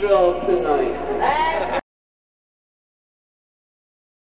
Tonight.